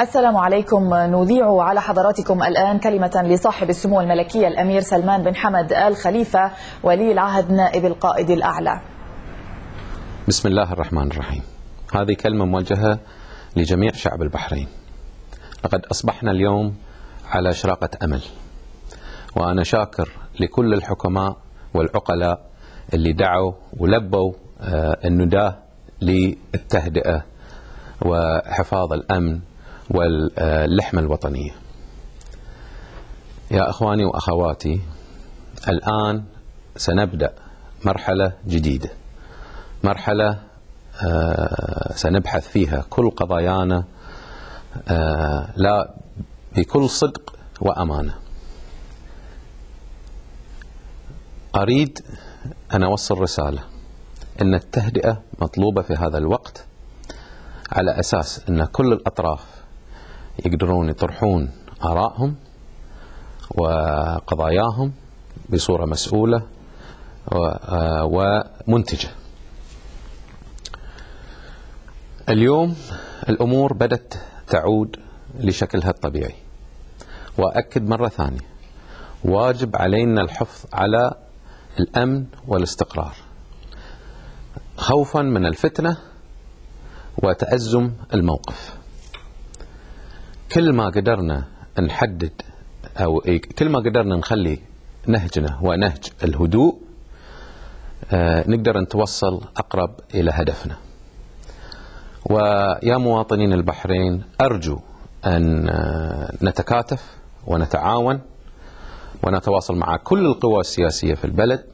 السلام عليكم. نذيع على حضراتكم الآن كلمة لصاحب السمو الملكية الأمير سلمان بن حمد آل خليفة ولي العهد نائب القائد الأعلى. بسم الله الرحمن الرحيم. هذه كلمة موجهة لجميع شعب البحرين. لقد أصبحنا اليوم على شراقة أمل وأنا شاكر لكل الحكماء والعقلاء اللي دعوا ولبوا النداء للتهدئة وحفاظ الأمن واللحمة الوطنية. يا أخواني وأخواتي الآن سنبدأ مرحلة جديدة. مرحلة سنبحث فيها كل قضايانا لا بكل صدق وأمانة. أريد أن أوصل رسالة. أن التهدئة مطلوبة في هذا الوقت على أساس أن كل الأطراف يقدرون يطرحون آرائهم وقضاياهم بصورة مسؤولة ومنتجة. اليوم الأمور بدأت تعود لشكلها الطبيعي. وأكد مرة ثانية واجب علينا الحفظ على الأمن والاستقرار. خوفا من الفتنة وتأزم الموقف. كل ما قدرنا نحدد أو كل ما قدرنا نخلي نهجنا ونهج الهدوء نقدر نتوصل أقرب إلى هدفنا. ويا مواطنين البحرين أرجو أن نتكاتف ونتعاون ونتواصل مع كل القوى السياسية في البلد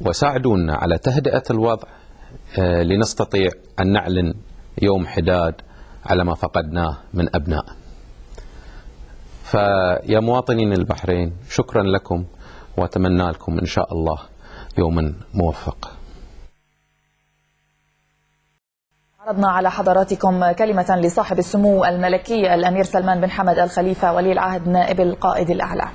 وساعدونا على تهدئة الوضع لنستطيع أن نعلن يوم حداد على ما فقدناه من أبناء. فيا مواطنين البحرين شكرا لكم وأتمنى لكم إن شاء الله يوما موفق. عرضنا على حضراتكم كلمة لصاحب السمو الملكي الأمير سلمان بن حمد الخليفة ولي العهد نائب القائد الأعلى.